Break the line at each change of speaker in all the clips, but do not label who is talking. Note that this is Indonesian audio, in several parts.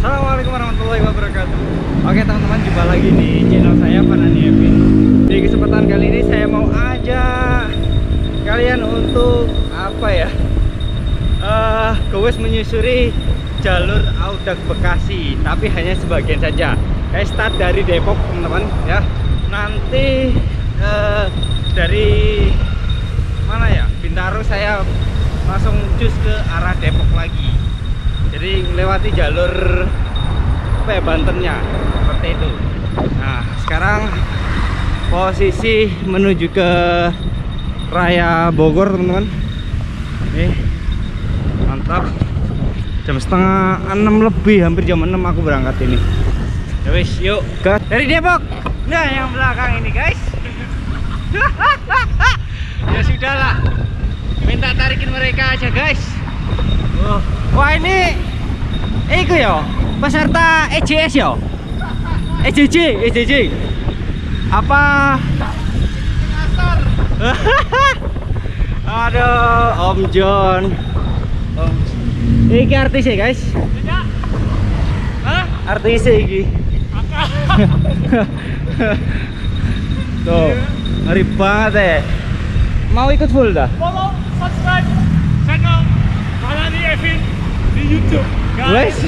Assalamualaikum warahmatullahi wabarakatuh. Oke teman-teman jumpa lagi di channel saya Fanani Evin Di kesempatan kali ini saya mau ajak kalian untuk apa ya? Uh, Gowes menyusuri jalur Audak Bekasi Tapi hanya sebagian saja. Saya start dari Depok teman-teman ya. Nanti uh, dari mana ya? Bintaro saya langsung cus ke arah Depok lagi jadi melewati jalur apa ya Bantennya? Seperti itu. Nah sekarang posisi menuju ke Raya Bogor teman-teman. Nih mantap. Jam setengah enam lebih hampir jam 6 aku berangkat ini. Ya wis yuk. Gas dari Depok nah yang belakang ini guys. Ya sudahlah. Minta tarikin mereka aja guys. Wah ini itu ya peserta EJS ya? EJJ EJJ apa? Aduh Om John. Om. Ini artis ya guys. Artis ini tuh ngeri banget ya mau ikut full dah?
Follow, subscribe channel Malani Evin di YouTube.
Guys,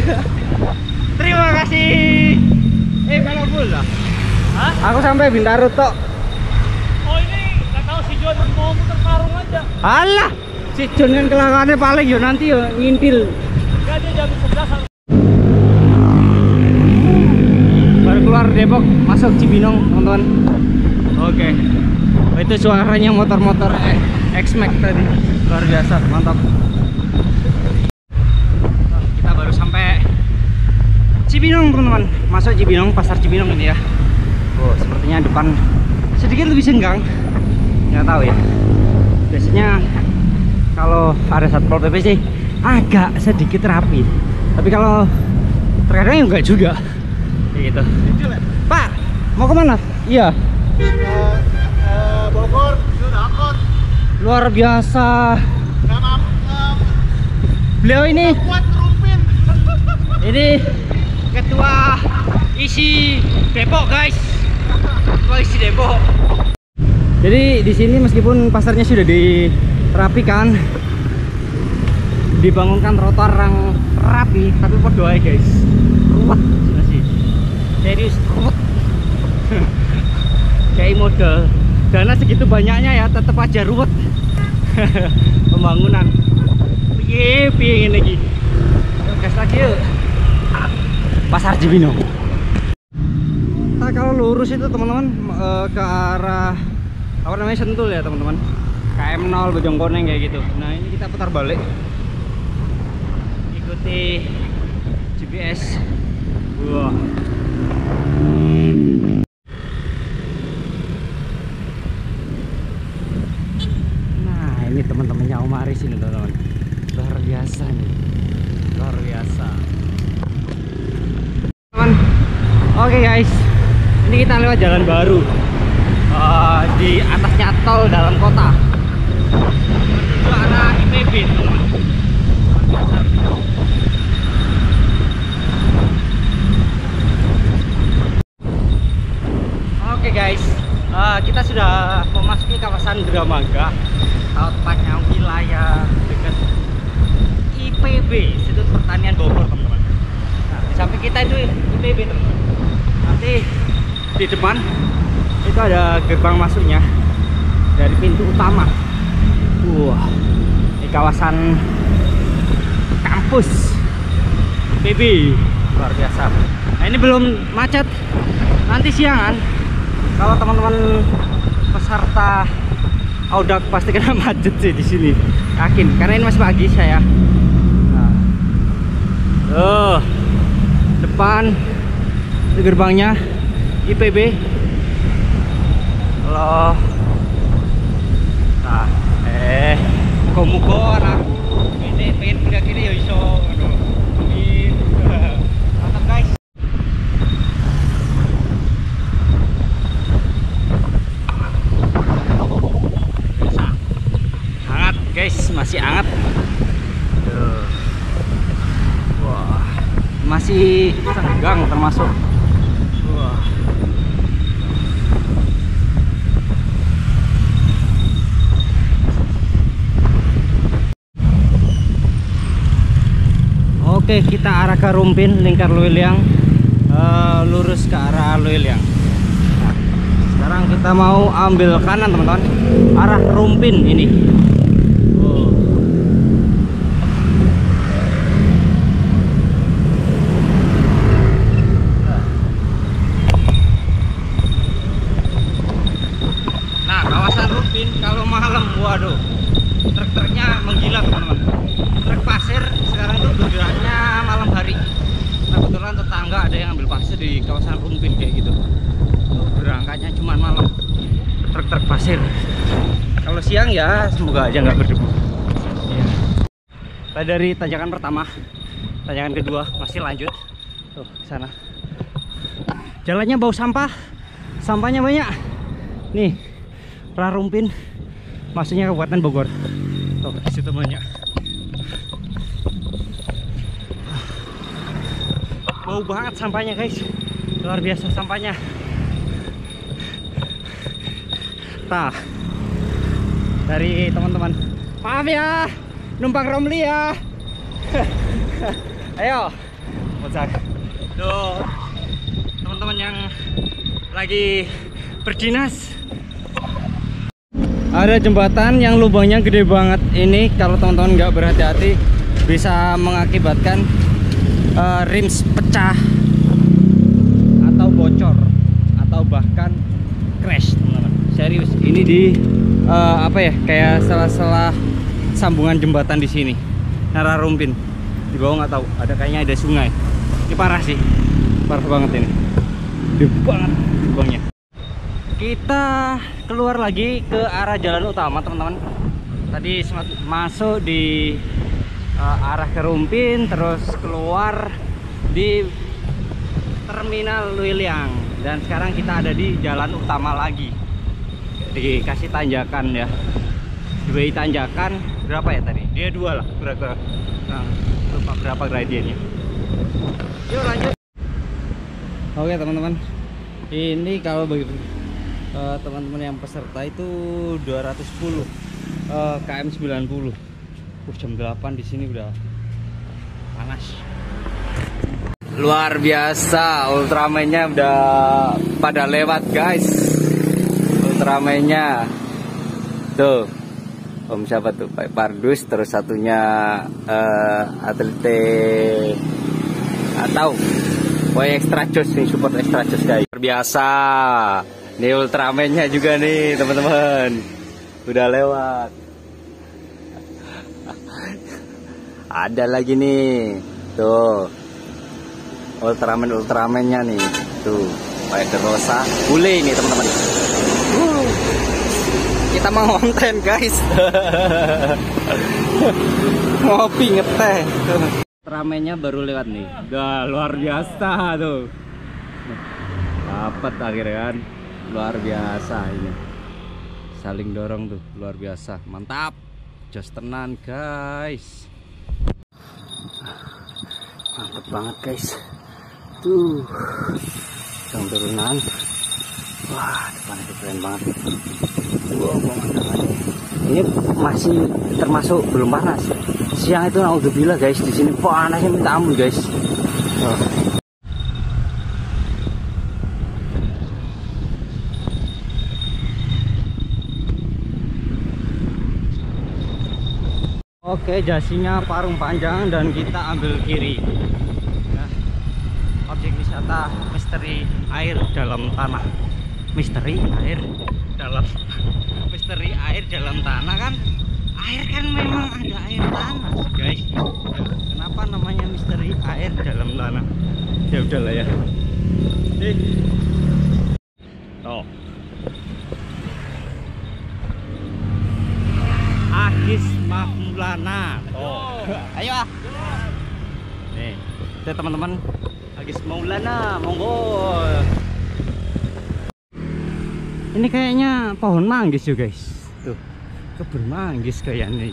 terima kasih. Eh, kalau full lah.
Hah?
Aku sampai Bintaro tok.
Oh ini nggak tahu si John mau muter karung aja.
Alah, si John kan kelakuannya paling yo nanti yo ngintil.
Gak dia jam 11 harus
Baru keluar Depok, masuk Cibinong, teman-teman. Oke. Oh, itu suaranya motor-motor eh, X-Max tadi. Luar biasa, mantap. Nah, Kita baru sampai Cibinong, teman-teman. Masuk Cibinong, pasar Cibinong ini ya. Oh, sepertinya depan sedikit lebih senggang. Nggak tahu ya. Biasanya kalau ada satpol pp sih agak sedikit rapi. Tapi kalau terkadang ya enggak juga. Kayak gitu. Pak, mau ke mana? Iya.
Bogor sudah angkot.
Luar biasa.
Mampu.
Beliau ini ini ketua isi Depok, guys. Ketua isi Depok. Jadi di sini meskipun pasarnya sudah dirapikan, dibangunkan trotoar yang rapi, tapi podo aja, guys. Ruwet sih. Serius ruwet. Kayak modal dana segitu banyaknya ya tetap aja ruwet pembangunan piye piye iki Yuk, gas lagi yuk pasar Cibinong nah kalau lurus itu teman-teman eh, ke arah apa namanya Sentul ya teman-teman KM 0 Bojongkoneng kayak gitu nah ini kita putar balik ikuti GPS wah Nah, ini teman-temannya Om Aris ini teman-teman. Luar biasa nih. Luar biasa. Teman. Oke guys. Ini kita lewat jalan baru. Eh, di atasnya tol dalam kota. Menuju arah IPB. Oke guys, eh, kita sudah memasuki kawasan Dramaga, tepatnya wilayah dekat IPB, Institut Pertanian Bogor, teman-teman. Nah, di samping kita itu IPB, teman-teman. Nanti di depan itu ada gerbang masuknya dari pintu utama. Wah, di kawasan kampus IPB, luar biasa. Nah, ini belum macet, nanti siangan kalau teman-teman peserta Audak pasti kena macet sih di sini yakin karena ini masih pagi saya nah. tuh depan gerbangnya IPB halo. Nah eh. Muka-muka anakku ini pengen pindah kiri ya iso. Guys. Masih hangat. Wah. Masih senggang termasuk Oke kita arah ke Rumpin lingkar Luiliang. Eh, lurus ke arah Luiliang. Nah, sekarang kita mau ambil kanan teman-teman. Arah Rumpin ini Oh. Nah, kawasan Rumpin kalau malam, waduh, truk-truknya menggila teman-teman. Truk pasir sekarang itu bergeraknya malam hari. Nah, kebetulan tetangga ada yang ambil pasir di kawasan Rumpin kayak gitu. Tuh, berangkatnya cuma malam. Truk-truk pasir. Kalau siang ya semoga aja nggak berdebu. Iya. Kita dari tanjakan pertama, tanjakan kedua masih lanjut. Tuh, ke sana. Jalannya bau sampah, sampahnya banyak. Nih, Rarumpin, maksudnya Kabupaten Bogor. Tuh, di situ banyak. Bau banget sampahnya, guys. Luar biasa sampahnya. Tah. Dari teman-teman. Maaf ya, numpang Romli ya. Ayo. Mozak. Tuh. Teman-teman yang lagi berdinas ada jembatan yang lubangnya gede banget ini kalau teman-teman nggak berhati-hati bisa mengakibatkan eh, rims pecah atau bocor atau bahkan crash teman-teman serius ini di eh, apa ya kayak sela-sela sambungan jembatan di sini. Nara Rumpin. Di bawah nggak tahu. Ada kayaknya ada sungai. Ini parah sih. Parah banget ini. Gede banget kita keluar lagi ke arah jalan utama teman-teman. Tadi masuk di uh, arah ke Rumpin terus keluar di terminal Luiliang. Dan sekarang kita ada di jalan utama lagi. Dikasih tanjakan ya diberi tanjakan berapa ya tadi? Dia dua lah kira-kira. Nah, lupa berapa gradiennya. Yuk lanjut. Oke teman-teman. Ini kalau bagi eh, teman-teman yang peserta itu 210 eh, km 90 uh, jam 8 di sini udah panas. Luar biasa ultramennya udah pada lewat guys. Ultramennya. Tuh Om siapa tuh? Pak Pardus terus satunya eh atlete atau Boy extra jos nih support extra jos guys. Biasa. Ini ultramennya juga nih teman-teman. Udah lewat. Ada lagi nih. Tuh. Ultraman Ultramennya nih. Tuh. Spider Rosa. Bule ini teman-teman. Uh, kita mau konten guys. Ngopi ngeteh. Ultramennya baru lewat nih. Udah luar biasa tuh. Dapat akhirnya kan. Luar biasa ini. Saling dorong tuh luar biasa. Mantap. Jos tenan guys. Mantap banget guys. Tuh. Yang turunan wah depan itu keren banget wow, ini masih termasuk belum panas siang itu naudzubillah guys di sini panasnya minta ampun guys Wah. Oke, jasinya parung panjang dan kita ambil kiri. Ya. Objek wisata misteri air dalam tanah. Misteri air dalam misteri air dalam tanah kan? Air kan memang ada air tanah, guys. Kenapa namanya misteri air dalam tanah? Ya udahlah ya. Nih. Oh. Agis Maulana. Oh. Ayo ah. Nih, teman-teman Agis Maulana, monggo. Ini kayaknya pohon manggis ya guys. Tuh, kebun manggis kayaknya.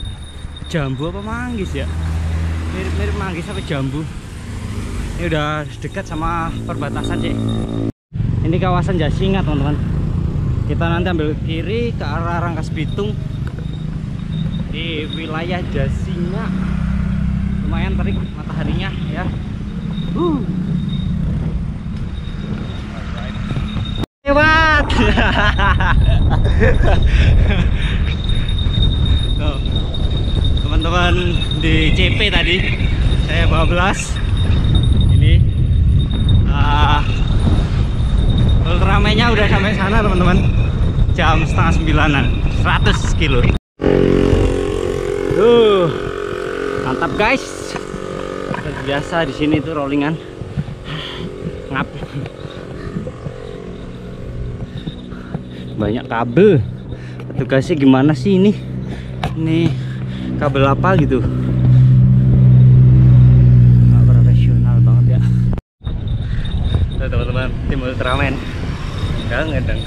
Jambu apa manggis ya? Mirip-mirip manggis apa jambu? Ini udah dekat sama perbatasan sih. Ini kawasan Jasinga teman-teman. Kita nanti ambil kiri ke arah Rangkas Bitung di wilayah Jasinga. Lumayan terik mataharinya ya. Uh. Lewat. Teman-teman di CP tadi saya bawa belas. Ini ah ultramenya udah sampai sana teman-teman. Jam setengah sembilanan, 100 kilo. Tuh, mantap guys. Biasa di sini tuh rollingan. Ngap. Banyak kabel. Tugasnya gimana sih ini? Ini kabel apa gitu? Nggak profesional banget ya. Teman-teman, tim Ultraman. Gak ngedeng.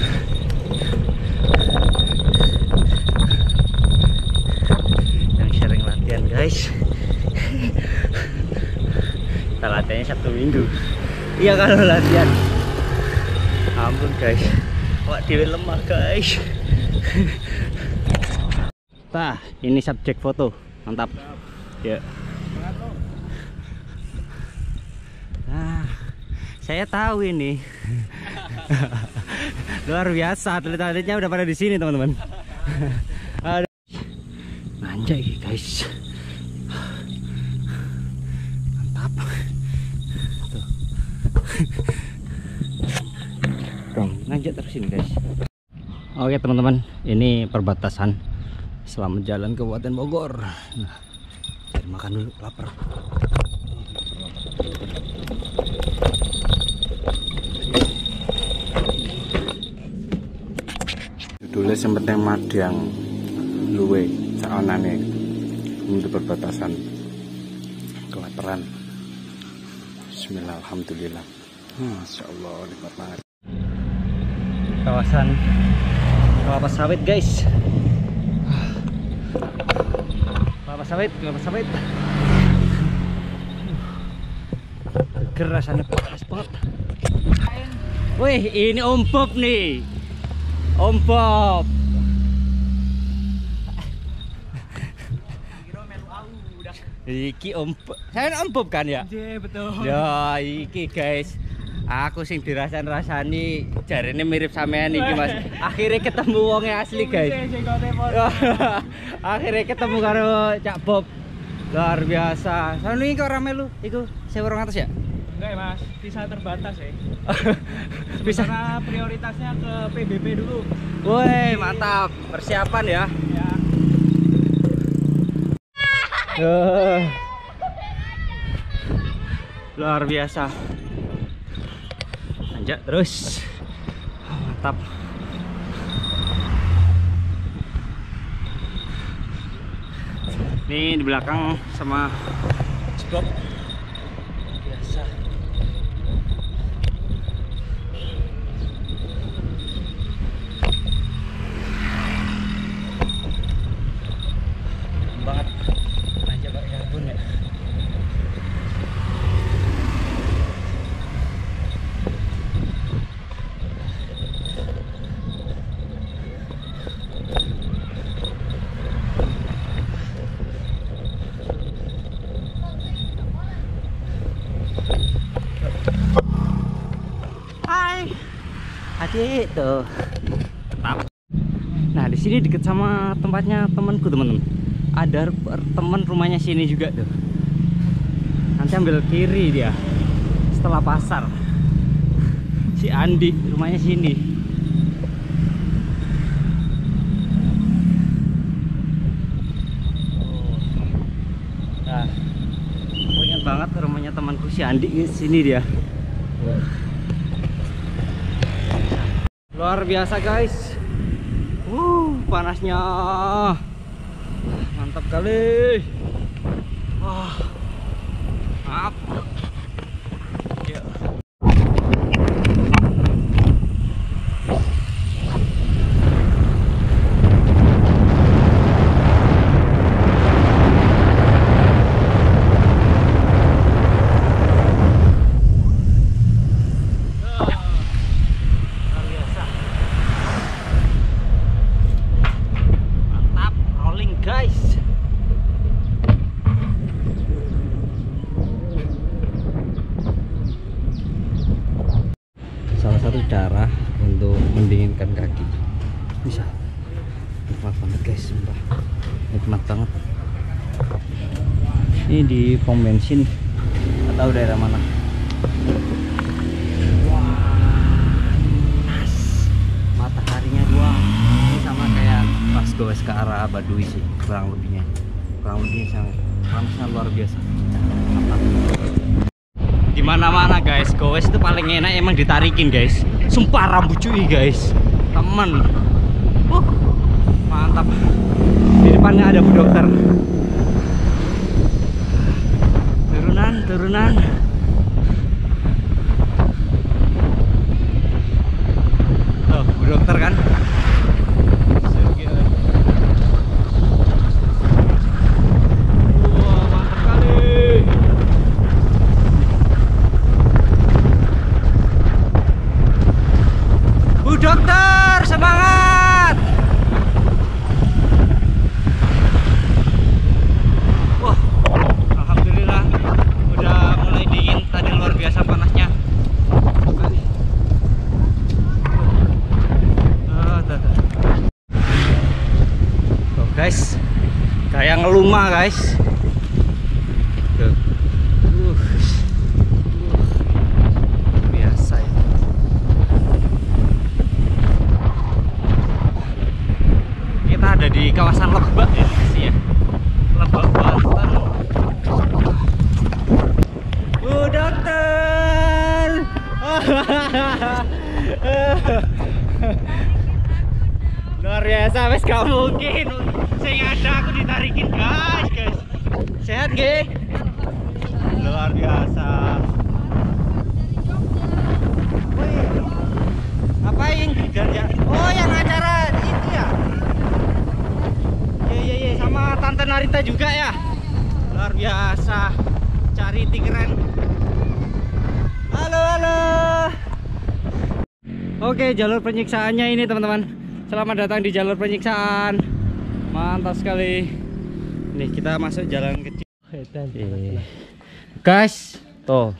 Yang sering latihan guys. Kita latihannya Sabtu Minggu. Iya kalau latihan. Ampun guys. Dewi lemah guys. Nah, ini subjek foto. Mantap. Ya. Nah, saya tahu ini. Luar biasa, atlet-atletnya udah pada di sini, teman-teman. Anjay, guys. Dong, lanjut terus ini, guys. Oke, teman-teman. Ini perbatasan Selamat jalan ke Kabupaten Bogor. Nah, cari makan dulu, lapar.
Judulnya yang penting madang luwe saonane untuk perbatasan kelaparan. Bismillah, alhamdulillah. Masya Allah, nikmat banget.
Kawasan kelapa sawit, guys. Kelapa sawit, kelapa sawit. Geger rasanya panas banget. Wih, ini Om Bob nih. Om Bob. Iki Om. Saya Om Bob kan ya?
Iya betul.
Ya, iki guys. Aku sing dirasain rasani jarene mirip sampean iki Mas. Akhirnya ketemu wongnya asli guys. Akhirnya ketemu karo Cak Bob. Luar biasa. Soalnya ini kok rame lu? Iku sewa orang atas ya?
Enggak ya mas, bisa terbatas ya.
Bisa.
Karena prioritasnya ke PBB dulu.
Woi, mantap. Persiapan ya.
Ya.
Eh. Luar biasa. Lanjut terus. Mantap. Ini di belakang sama Bob. Biasa. banget aja pakai karbon ya Hai Tetap. Nah di sini deket sama tempatnya temanku teman-teman. Ada teman rumahnya sini juga tuh. Nanti ambil kiri dia. Setelah pasar. Si Andi rumahnya sini. Oh. Nah, aku ingat banget rumahnya temanku si Andi di sini dia. Luar biasa guys. Uh, panasnya. Mantap kali. Maaf. Ya. Darah untuk mendinginkan kaki. Bisa. Nikmat banget guys sumpah. Nikmat banget. Ini di pom bensin. Tahu daerah mana. Panas mataharinya dua ini sama kayak pas gue ke arah Baduy sih kurang lebihnya. Kurang lebihnya sangat panasnya luar biasa Mantap. di mana mana guys. Gowes itu paling enak emang ditarikin guys. Sumpah rambut cuy guys. Temen. Uh, mantap. Di depannya ada bu dokter. Turunan turunan Tuh, bu dokter kan Wah, mantap kali. Bu dokter, semangat! Wah, alhamdulillah udah mulai dingin. Tadi luar biasa panasnya. Ah, tuh, tuh. Tuh, guys, kayak ngeluma guys. Tuh. Uh. Uh. Biasa ya. kita ada di kawasan Lebak ya sih ya. Lebak Banten Bu dokter! Luar biasa wes gak mungkin. Saya ada aku ditarikin guys guys. Sehat gak luar biasa. Wih, ngapain jalan oh yang acara itu ya Iya iya iya Tante Narita juga ya. Luar biasa. Cari keren. Halo halo. Oke, jalur penyiksaannya ini teman-teman. Selamat datang di jalur penyiksaan. Mantap sekali. Nih kita masuk jalan kecil. Eh, Guys, tuh.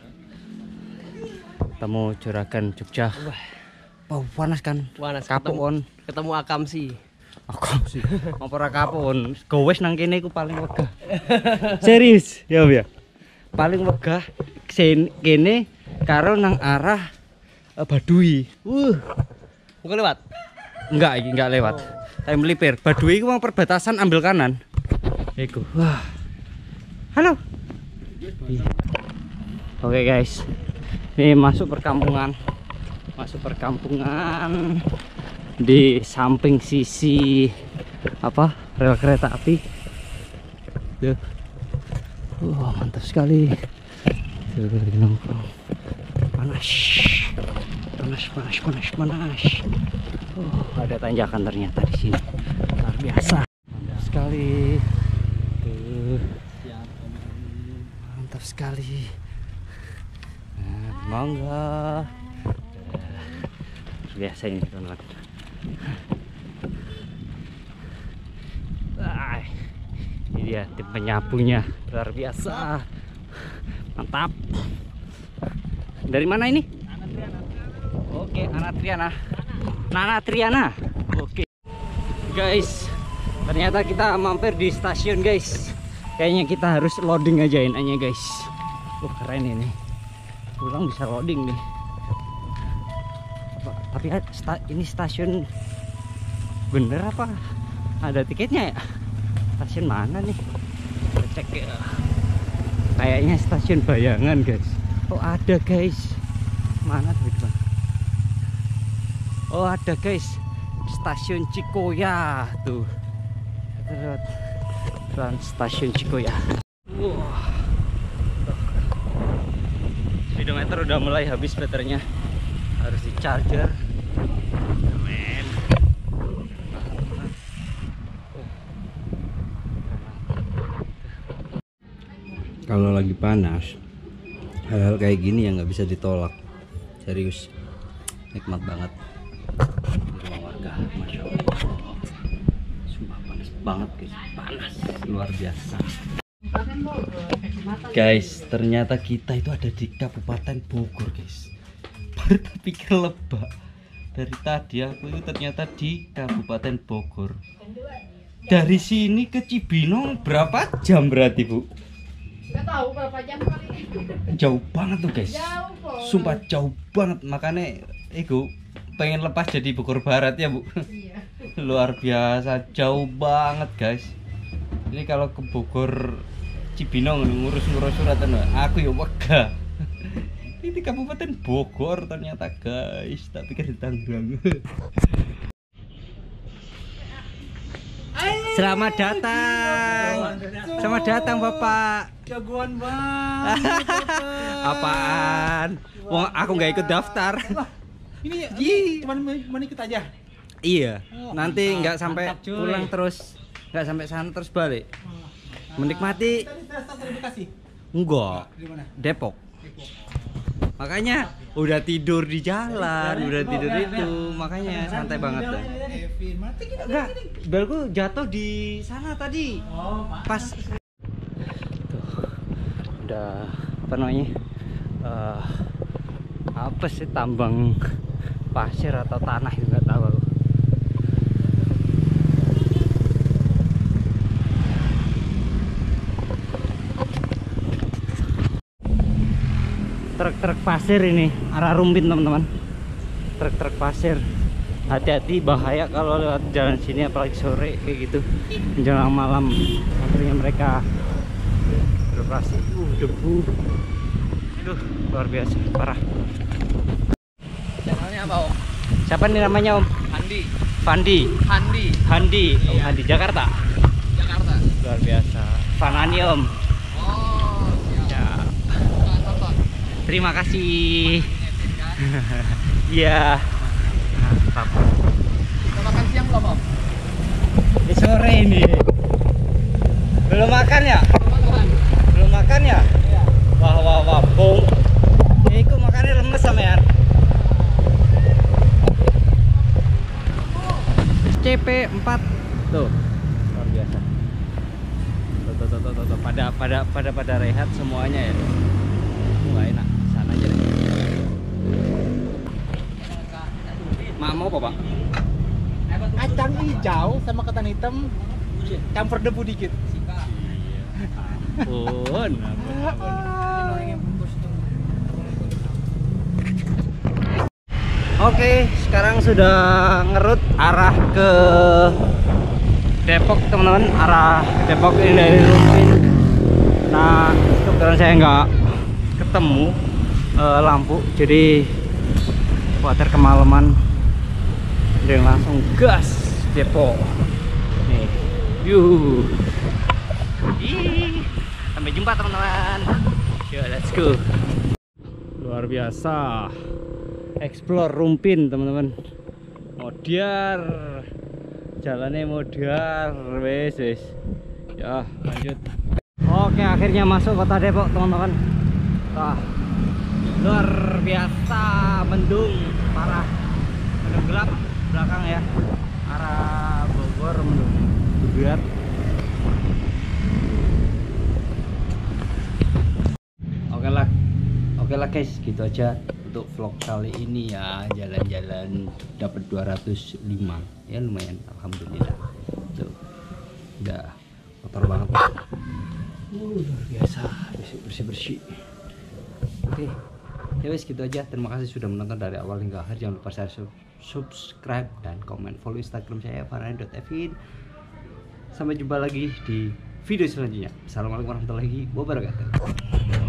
Temu juragan Jogja. Wow, panas kan?
Panas,
Kapok
ketemu-
on.
ketemu akam
Aku sih. Apa ora kapun. Gowes nang kene iku paling wegah. Serius, ya Om ya. Paling wegah kene karo nang arah eh, Baduy. Uh,
bukan lewat
enggak iki enggak lewat. Saya melipir. Baduy iku perbatasan ambil kanan. Iku. Wah. Halo. Iya. Oke guys. Ini masuk perkampungan. Masuk perkampungan di samping sisi apa rel kereta api Tuh. Wah, mantap sekali. Tuh, lagi nongkrong. Panas. Panas, panas, panas, panas. Oh, ada tanjakan ternyata di sini. Luar biasa. Mantap sekali. Tuh. Mantap sekali. Nah, mangga. Luar biasa ini teman-teman. Ini dia tim penyapunya. Luar biasa. Mantap. Dari mana ini? Oke Nana Triana. Nana Triana. Oke. Guys ternyata kita mampir di stasiun guys. Kayaknya kita harus loading aja ini guys. Wah keren ini. Pulang bisa loading nih tapi sta- ini stasiun bener apa? Ada tiketnya ya? Stasiun mana nih? Kita cek ya. Kayaknya stasiun bayangan guys. Oh ada guys. Mana tuh oh ada guys. Stasiun Cikoya tuh. Lihat. Trans stasiun Cikoya. Wah. Speedometer udah mulai habis baterainya. Harus di charger kalau lagi panas hal-hal kayak gini yang nggak bisa ditolak. Serius nikmat banget. Rumah warga masya allah. Panas banget guys. Panas luar biasa. Guys ternyata kita itu ada di kabupaten Bogor guys. Baru pikir lebak dari tadi aku itu ternyata di Kabupaten Bogor. Dari sini ke Cibinong berapa jam berarti bu?
Nggak tahu berapa jam kali.
jauh banget tuh guys.
Jauh
sumpah jauh banget. Makanya Iku pengen lepas jadi Bogor Barat ya bu.
Iya.
luar biasa jauh banget guys. Ini kalau ke Bogor Cibinong ngurus-ngurus suratan aku ya wega ini Kabupaten Bogor ternyata guys tak pikir di Tangerang Selamat datang. Selamat datang Bapak.
Jagoan banget.
Apaan? Wong aku nggak ikut daftar.
Ini cuma menikit aja.
Iya.
Oh,
Nanti nggak sampai
mantap,
pulang terus, nggak sampai sana terus balik. Menikmati
dari Bekasi.
enggak
Di mana?
Depok. Makanya udah tidur di jalan, udah tidur itu, makanya santai banget
kita.
Enggak, belku jatuh di sana tadi.
Oh,
Pas Tuh, udah apa namanya? Eh, apa sih tambang pasir atau tanah nggak tahu Truk-truk pasir ini arah Rumpin teman-teman. Truk-truk pasir. Hati-hati bahaya kalau lewat jalan sini apalagi sore kayak gitu. Menjelang malam akhirnya mereka beroperasi. Uh, debu. Aduh, luar biasa, parah.
Channelnya apa om?
Siapa nih namanya Om?
Andi
Fandi.
Handi
Handi, Om Handi Jakarta.
Jakarta
Luar biasa. Fanani Om.
Oh
Ya.
siap tonton
Terima kasih. Iya. Mantap.
Udah makan siang belum om?
Ini sore ini. Belum makan ya?
Makan
Belum makan ya? Wah wah wah, bong. Ini kok makannya lemes sama ya? CP4 tuh luar biasa. Tuh, tuh, tuh, tuh, tuh, tuh. Pada pada pada pada rehat semuanya ya. Wah enak, sana aja deh. Mau apa pak?
Kacang hijau sama ketan hitam campur debu dikit.
Pun. Oke, sekarang sudah ngerut arah ke Depok teman-teman, arah Depok ini dari Rumpin. Nah, kebetulan saya nggak ketemu eh, lampu, jadi khawatir kemalaman. Dan langsung gas Depok. Nih, yuh. Sampai jumpa teman-teman. Yo, let's go. Luar biasa. Explore Rumpin, teman-teman. Modiar. Jalannya modiar, wes wes. Ya, lanjut. Oke, akhirnya masuk kota Depok, teman-teman. Wah. Luar biasa, mendung parah. Mendung gelap belakang ya. Arah Bogor mendung berat. Oke lah, oke lah guys, gitu aja untuk vlog kali ini ya jalan-jalan dapat 205 ya lumayan, alhamdulillah. Tuh, udah kotor banget. Uh, luar biasa, bersih bersih bersih. Oke, ya wes gitu aja. Terima kasih sudah menonton dari awal hingga akhir. Jangan lupa sub- subscribe dan komen follow Instagram saya farhan.evin. Sampai jumpa lagi di video selanjutnya. Assalamualaikum warahmatullahi wabarakatuh.